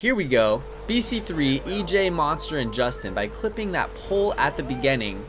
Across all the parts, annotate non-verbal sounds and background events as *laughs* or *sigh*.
Here we go, BC3, EJ, Monster, and Justin. By clipping that pole at the beginning,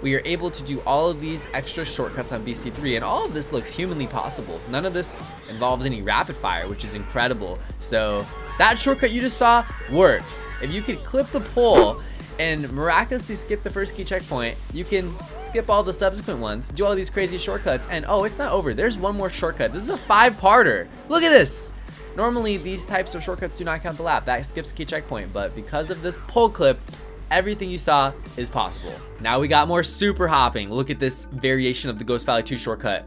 we are able to do all of these extra shortcuts on BC3, and all of this looks humanly possible. None of this involves any rapid fire, which is incredible. So that shortcut you just saw works. If you could clip the pole and miraculously skip the first key checkpoint, you can skip all the subsequent ones, do all these crazy shortcuts, and oh, it's not over. There's one more shortcut. This is a five-parter. Look at this. Normally, these types of shortcuts do not count the lap. That skips key checkpoint, but because of this pole clip, everything you saw is possible. Now we got more super hopping. Look at this variation of the Ghost Valley 2 shortcut.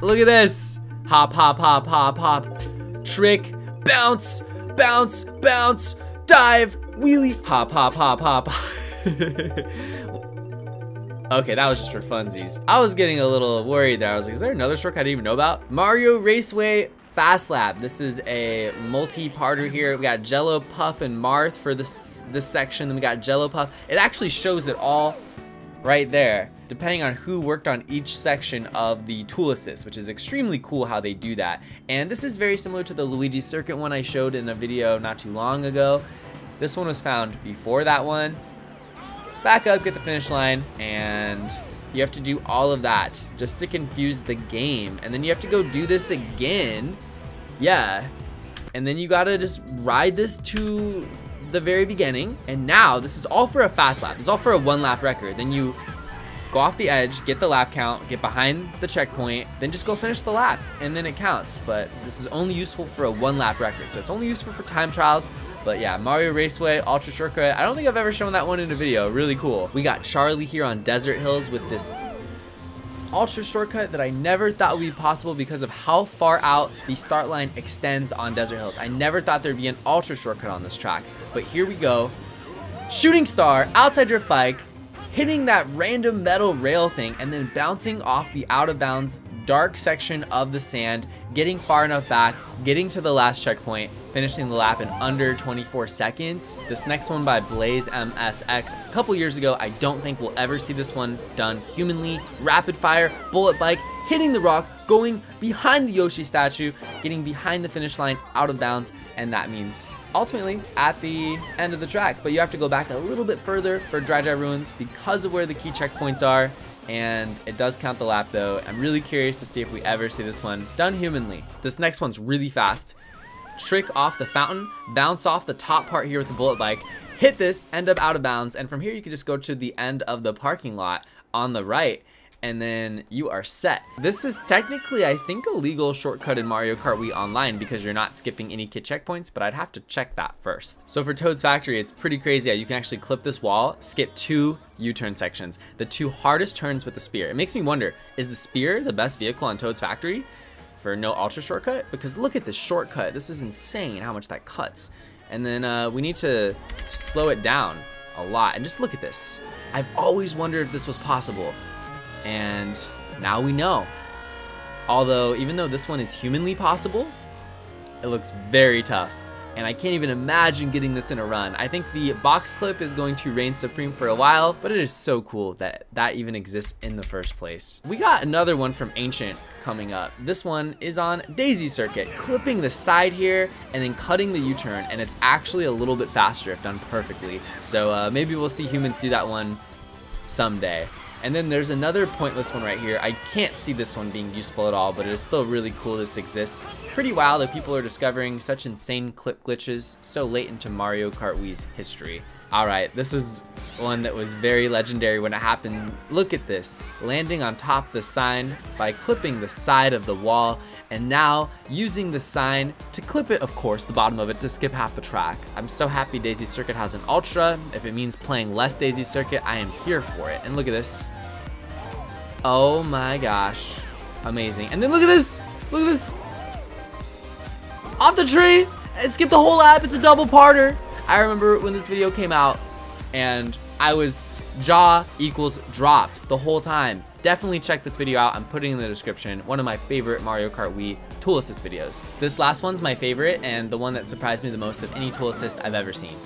Look at this. Hop, hop, hop, hop, hop. Trick, bounce, bounce, bounce, dive, wheelie, hop, hop, hop, hop. *laughs* Okay, that was just for funsies. I was getting a little worried there. I was like, is there another shortcut I didn't even know about? Mario Raceway Fast Lap. This is a multi-parter here. We got JelloPuff, and Marth for this, this section. Then we got JelloPuff. It actually shows it all right there, depending on who worked on each section of the tool assist, which is extremely cool how they do that. And this is very similar to the Luigi Circuit one I showed in a video not too long ago. This one was found before that one, back up, get the finish line, and you have to do all of that just to confuse the game. And then you have to go do this again. Yeah. And then you gotta just ride this to the very beginning. And now this is all for a fast lap. It's all for a one lap record. Then you go off the edge, get the lap count, get behind the checkpoint, then just go finish the lap, and then it counts. But this is only useful for a one lap record. So it's only useful for time trials, but yeah, Mario Raceway, Ultra Shortcut. I don't think I've ever shown that one in a video. Really cool. We got Charlie here on Desert Hills with this ultra shortcut that I never thought would be possible because of how far out the start line extends on Desert Hills. I never thought there'd be an ultra shortcut on this track, but here we go. Shooting star, outside drift bike, hitting that random metal rail thing and then bouncing off the out of bounds dark section of the sand, getting far enough back, getting to the last checkpoint, finishing the lap in under 24 seconds. This next one by BlazeMSX, a couple years ago, I don't think we'll ever see this one done humanly. Rapid fire, bullet bike, hitting the rock, going behind the Yoshi statue, getting behind the finish line, out of bounds, and that means ultimately at the end of the track. But you have to go back a little bit further for Dry Dry Ruins because of where the key checkpoints are and it does count the lap though. I'm really curious to see if we ever see this one done humanly. This next one's really fast. Trick off the fountain, bounce off the top part here with the bullet bike, hit this, end up out of bounds, and from here you can just go to the end of the parking lot on the right and then you are set. This is technically, I think, a legal shortcut in Mario Kart Wii Online because you're not skipping any key checkpoints, but I'd have to check that first. So for Toad's Factory, it's pretty crazy you can actually clip this wall, skip two U-turn sections, the two hardest turns with the spear. It makes me wonder, is the spear the best vehicle on Toad's Factory for no ultra shortcut? Because look at this shortcut. This is insane how much that cuts. And then uh, we need to slow it down a lot. And just look at this. I've always wondered if this was possible and now we know. Although, even though this one is humanly possible, it looks very tough. And I can't even imagine getting this in a run. I think the box clip is going to reign supreme for a while, but it is so cool that that even exists in the first place. We got another one from Ancient coming up. This one is on Daisy Circuit, clipping the side here and then cutting the U-turn, and it's actually a little bit faster if done perfectly. So uh, maybe we'll see humans do that one someday. And then there's another pointless one right here. I can't see this one being useful at all, but it is still really cool this exists. Pretty wild that people are discovering such insane clip glitches so late into Mario Kart Wii's history. Alright, this is one that was very legendary when it happened. Look at this, landing on top of the sign by clipping the side of the wall and now using the sign to clip it, of course, the bottom of it to skip half the track. I'm so happy Daisy Circuit has an Ultra. If it means playing less Daisy Circuit, I am here for it. And look at this. Oh my gosh. Amazing. And then look at this. Look at this. Off the tree. Skip the whole lap. It's a double parter. I remember when this video came out and I was jaw equals dropped the whole time. Definitely check this video out. I'm putting in the description. One of my favorite Mario Kart Wii tool assist videos. This last one's my favorite and the one that surprised me the most of any tool assist I've ever seen.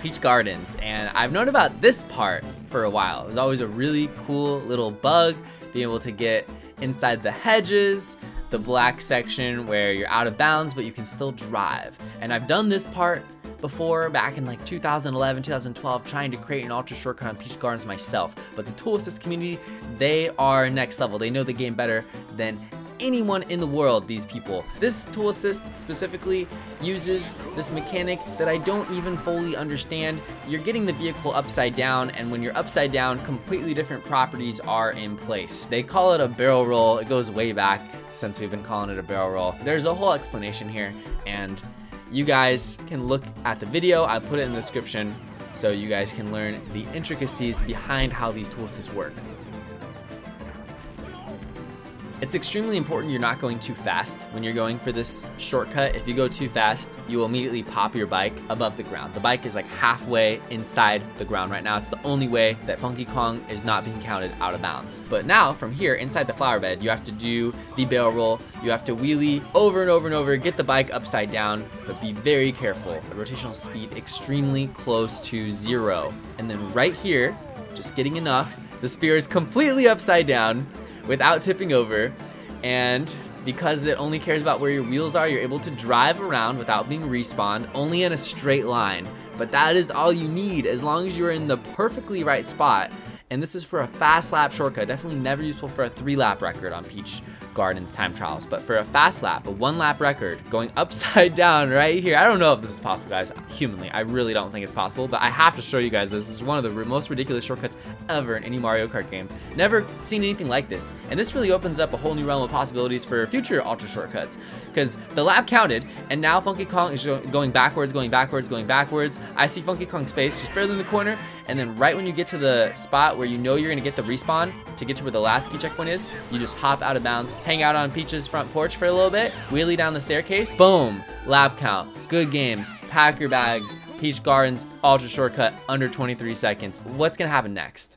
Peach Gardens, and I've known about this part for a while. It was always a really cool little bug, being able to get inside the hedges, the black section where you're out of bounds, but you can still drive. And I've done this part before back in like 2011, 2012, trying to create an ultra shortcut on Peach Gardens myself. But the Tool Assist community, they are next level. They know the game better than anyone in the world, these people. This tool assist specifically uses this mechanic that I don't even fully understand. You're getting the vehicle upside down, and when you're upside down, completely different properties are in place. They call it a barrel roll. It goes way back since we've been calling it a barrel roll. There's a whole explanation here, and you guys can look at the video. I put it in the description so you guys can learn the intricacies behind how these tool assists work. It's extremely important you're not going too fast when you're going for this shortcut. If you go too fast, you will immediately pop your bike above the ground. The bike is like halfway inside the ground right now. It's the only way that Funky Kong is not being counted out of bounds. But now from here inside the flower bed, you have to do the barrel roll. You have to wheelie over and over and over, get the bike upside down, but be very careful. The rotational speed extremely close to zero. And then right here, just getting enough, the spear is completely upside down without tipping over. And because it only cares about where your wheels are, you're able to drive around without being respawned, only in a straight line. But that is all you need as long as you're in the perfectly right spot. And this is for a fast lap shortcut, definitely never useful for a three lap record on Peach Gardens time trials. But for a fast lap, a one lap record, going *laughs* upside down right here. I don't know if this is possible, guys. Humanly, I really don't think it's possible, but I have to show you guys this. This is one of the most ridiculous shortcuts ever in any Mario Kart game. Never seen anything like this. And this really opens up a whole new realm of possibilities for future Ultra shortcuts. Because the lap counted, and now Funky Kong is going backwards, going backwards, going backwards. I see Funky Kong's face just barely in the corner, and then right when you get to the spot where you know you're gonna get the respawn to get to where the last key checkpoint is, you just hop out of bounds, hang out on Peach's front porch for a little bit, wheelie down the staircase, boom, lap count, good games, pack your bags, Peach Gardens, ultra shortcut, under 23 seconds. What's gonna happen next?